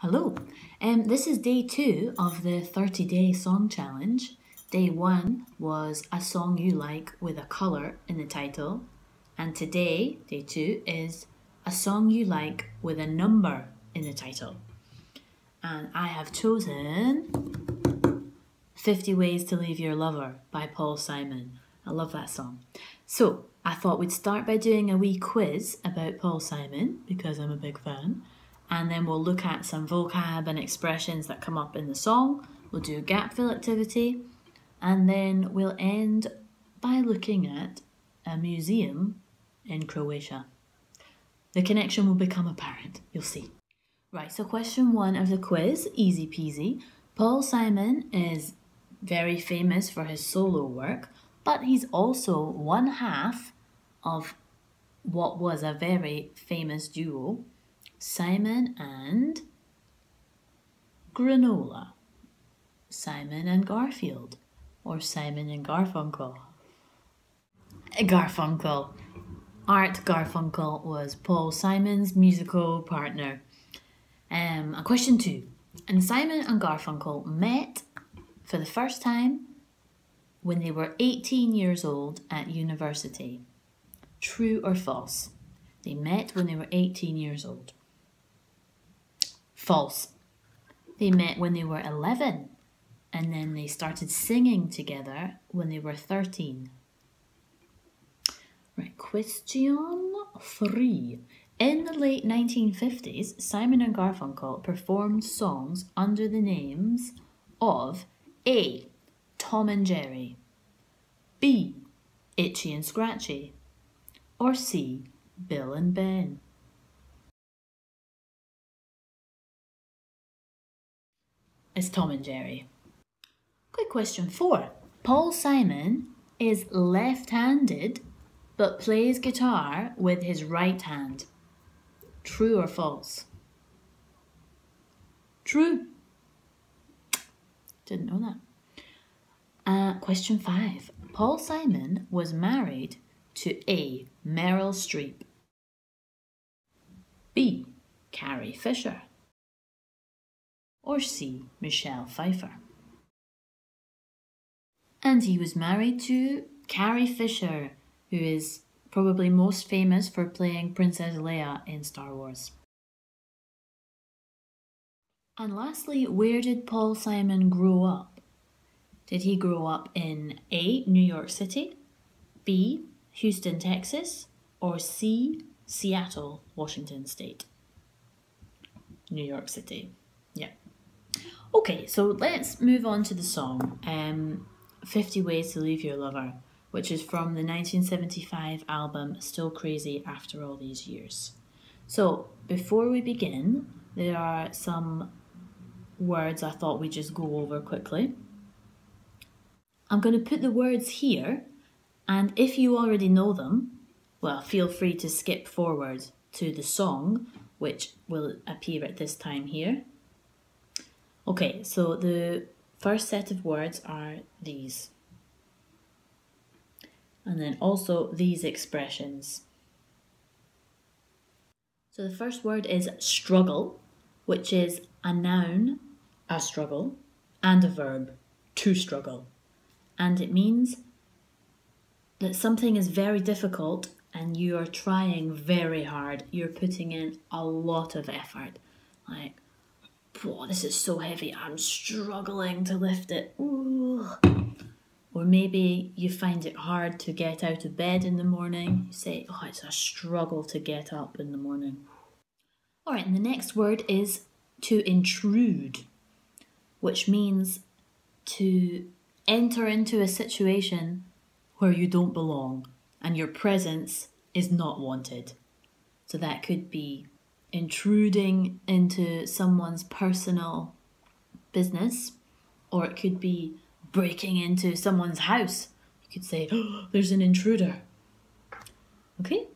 Hello, um, this is day two of the 30 day song challenge. Day one was a song you like with a colour in the title, and today, day two, is a song you like with a number in the title. And I have chosen 50 Ways to Leave Your Lover by Paul Simon. I love that song. So I thought we'd start by doing a wee quiz about Paul Simon because I'm a big fan and then we'll look at some vocab and expressions that come up in the song. We'll do a gap fill activity, and then we'll end by looking at a museum in Croatia. The connection will become apparent, you'll see. Right, so question one of the quiz, easy peasy. Paul Simon is very famous for his solo work, but he's also one half of what was a very famous duo Simon and Granola, Simon and Garfield, or Simon and Garfunkel. Garfunkel. Art Garfunkel was Paul Simon's musical partner. Um, question two. And Simon and Garfunkel met for the first time when they were 18 years old at university. True or false? They met when they were 18 years old. False. They met when they were 11 and then they started singing together when they were 13. Right, question three. In the late 1950s, Simon and Garfunkel performed songs under the names of A. Tom and Jerry, B. Itchy and Scratchy, or C. Bill and Ben. Is Tom and Jerry. Quick question four. Paul Simon is left handed but plays guitar with his right hand. True or false? True. Didn't know that. Uh, question five. Paul Simon was married to A. Meryl Streep, B. Carrie Fisher, or C. Michelle Pfeiffer. And he was married to Carrie Fisher, who is probably most famous for playing Princess Leia in Star Wars. And lastly, where did Paul Simon grow up? Did he grow up in A. New York City, B. Houston, Texas, or C. Seattle, Washington State? New York City. Okay, so let's move on to the song um, 50 Ways to Leave Your Lover, which is from the 1975 album Still Crazy After All These Years. So, before we begin, there are some words I thought we'd just go over quickly. I'm going to put the words here, and if you already know them, well, feel free to skip forward to the song, which will appear at this time here. Okay, so the first set of words are these. And then also these expressions. So the first word is struggle, which is a noun, a struggle, and a verb, to struggle. And it means that something is very difficult and you are trying very hard. You're putting in a lot of effort. Like, Whoa, this is so heavy, I'm struggling to lift it. Ooh. Or maybe you find it hard to get out of bed in the morning. You say, oh, it's a struggle to get up in the morning. All right, and the next word is to intrude, which means to enter into a situation where you don't belong and your presence is not wanted. So that could be intruding into someone's personal business, or it could be breaking into someone's house. You could say, oh, there's an intruder. Okay?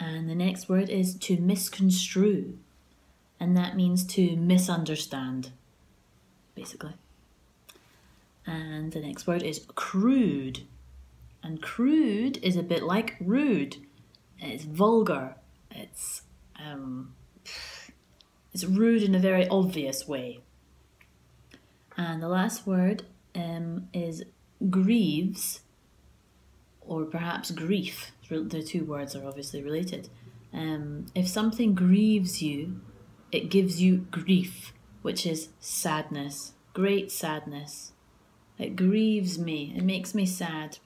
And the next word is to misconstrue, and that means to misunderstand, basically. And the next word is crude. And crude is a bit like rude. It's vulgar. It's um, it's rude in a very obvious way. And the last word um, is grieves, or perhaps grief. The two words are obviously related. Um, if something grieves you, it gives you grief, which is sadness, great sadness. It grieves me, it makes me sad.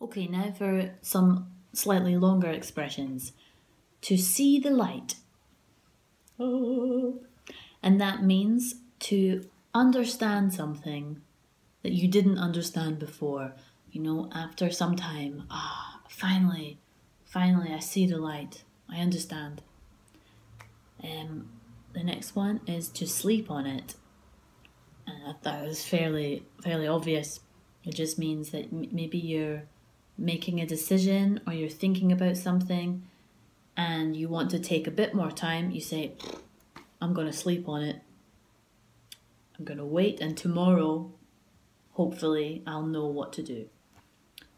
Okay, now for some slightly longer expressions. To see the light. Oh. And that means to understand something that you didn't understand before. You know, after some time, ah, finally, finally, I see the light. I understand. Um, the next one is to sleep on it. Uh, that was fairly fairly obvious. It just means that maybe you're making a decision or you're thinking about something and you want to take a bit more time. You say, "I'm going to sleep on it. I'm going to wait, and tomorrow, hopefully, I'll know what to do."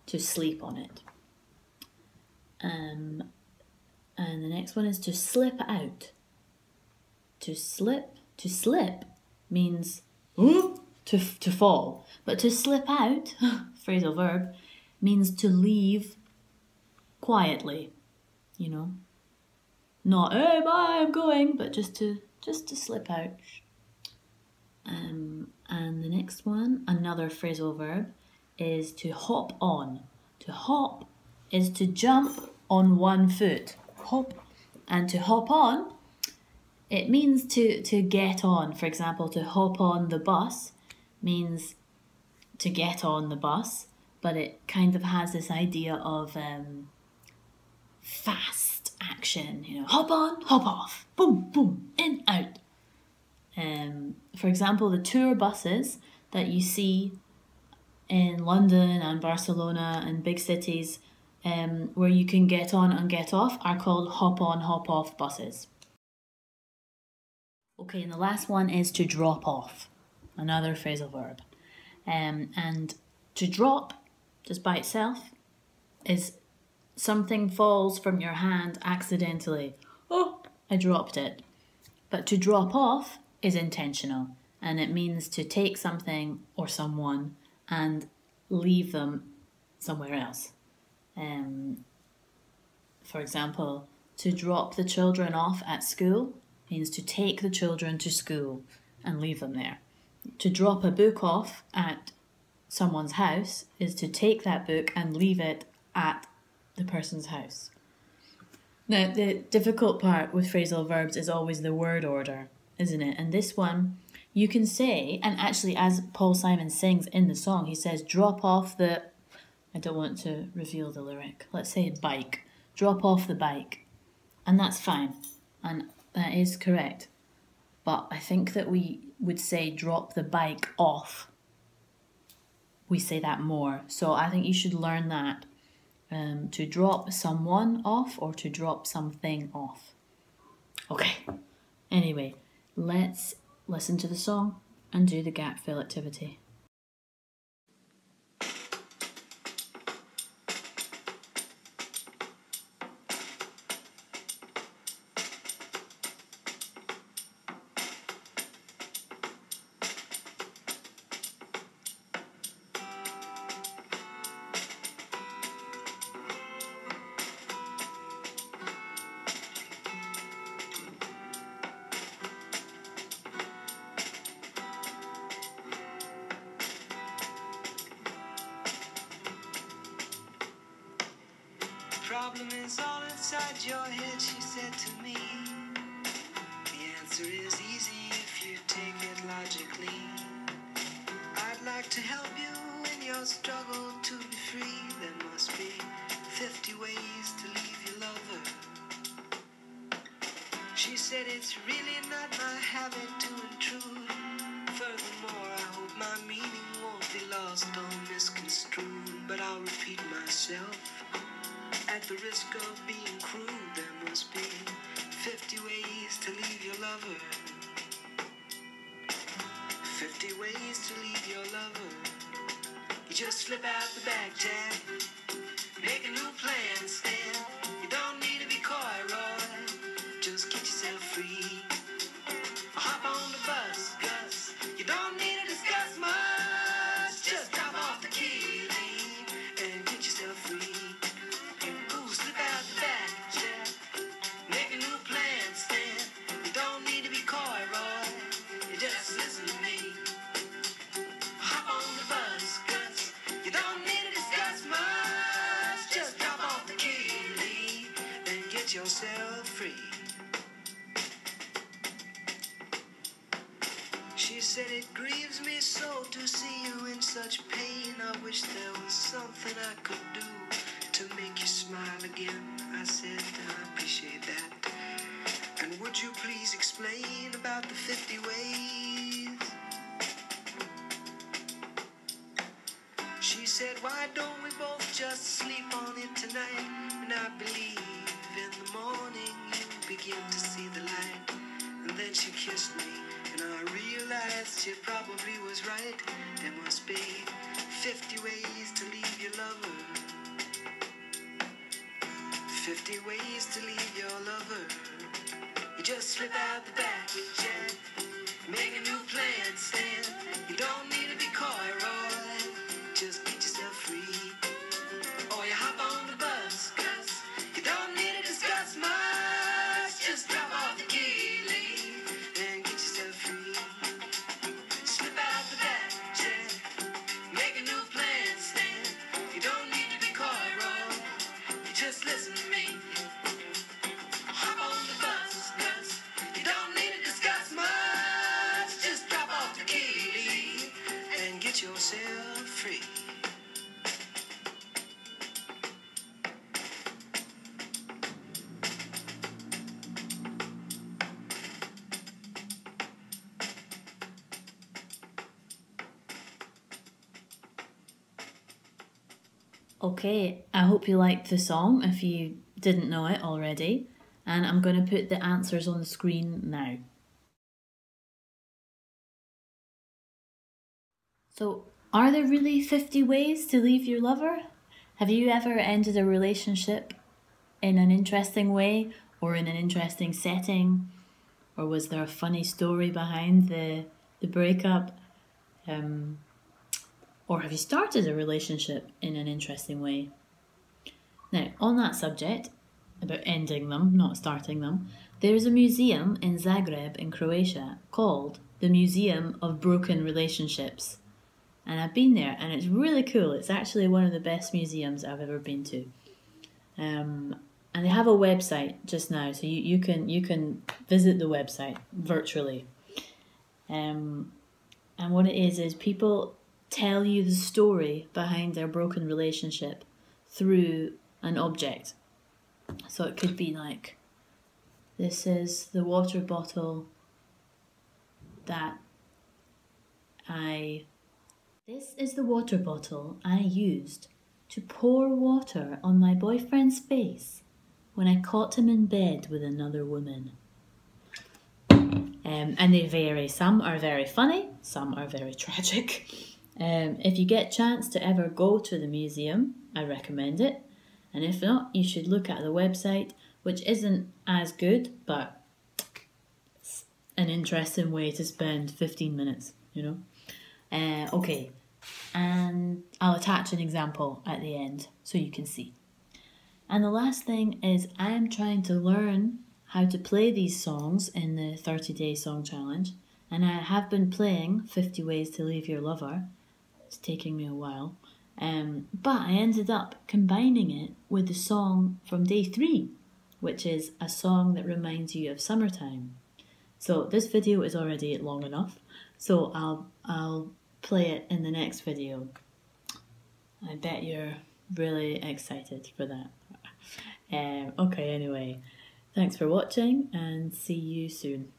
To sleep on it. Um, and the next one is to slip out. To slip, to slip means to, to fall. But to slip out, phrasal verb, means to leave quietly, you know. Not, hey, bye, I'm going, but just to just to slip out. Um, and the next one, another phrasal verb, is to hop on. To hop is to jump on one foot. Hop. And to hop on it means to, to get on. For example, to hop on the bus means to get on the bus, but it kind of has this idea of um, fast action. You know, hop on, hop off, boom, boom, in, out. Um, for example, the tour buses that you see in London and Barcelona and big cities um, where you can get on and get off are called hop on, hop off buses. Okay, and the last one is to drop off, another phrasal verb. Um, and to drop, just by itself, is something falls from your hand accidentally. Oh, I dropped it. But to drop off is intentional, and it means to take something or someone and leave them somewhere else. Um, for example, to drop the children off at school means to take the children to school and leave them there. To drop a book off at someone's house is to take that book and leave it at the person's house. Now, the difficult part with phrasal verbs is always the word order, isn't it? And this one, you can say, and actually, as Paul Simon sings in the song, he says, drop off the. I don't want to reveal the lyric. Let's say bike. Drop off the bike. And that's fine. And that is correct. But I think that we would say drop the bike off. We say that more. So I think you should learn that um, to drop someone off or to drop something off. Okay. Anyway, let's listen to the song and do the gap fill activity. Is all inside your head, she said to me. The answer is easy if you take it logically. I'd like to help you in your struggle to be free. There must be 50 ways to leave your lover. She said it's really not my habit to intrude. Furthermore, I hope my meaning won't be lost or the risk of being crude, there must be 50 ways to leave your lover. 50 ways to leave your lover. You just slip out the back, Jack. Make a new plan, Stan. Said it grieves me so to see you in such pain. I wish there was something I could do to make you smile again. I said, I appreciate that. And would you please explain about the 50 ways? She said, Why don't we both just sleep on it tonight? And I believe in the morning you begin to see the light. And then she kissed me, and I realized she probably was right. There must be 50 ways to leave your lover. 50 ways to leave your lover. You just slip out the back with. Make a new plan, Stan. You don't need to be coy, Roy. Okay, I hope you liked the song if you didn't know it already. And I'm going to put the answers on the screen now. So, are there really 50 ways to leave your lover? Have you ever ended a relationship in an interesting way or in an interesting setting? Or was there a funny story behind the, the breakup? Um, or have you started a relationship in an interesting way? Now, on that subject, about ending them, not starting them, there is a museum in Zagreb in Croatia called the Museum of Broken Relationships. And I've been there and it's really cool. It's actually one of the best museums I've ever been to. Um, and they have a website just now, so you, you can you can visit the website virtually. Um, and what it is is people tell you the story behind their broken relationship through an object. So it could be like, this is the water bottle that I. This is the water bottle I used to pour water on my boyfriend's face when I caught him in bed with another woman. Um, and they vary. Some are very funny, some are very tragic. Um, if you get chance to ever go to the museum, I recommend it. And if not, you should look at the website, which isn't as good, but an interesting way to spend 15 minutes, you know? Uh, okay, and I'll attach an example at the end so you can see. And the last thing is, I am trying to learn how to play these songs in the 30 day song challenge, and I have been playing 50 Ways to Leave Your Lover. It's taking me a while. Um, but I ended up combining it with the song from day three, which is a song that reminds you of summertime. So this video is already long enough, so I'll I'll play it in the next video. I bet you're really excited for that. Um, okay, anyway, thanks for watching and see you soon.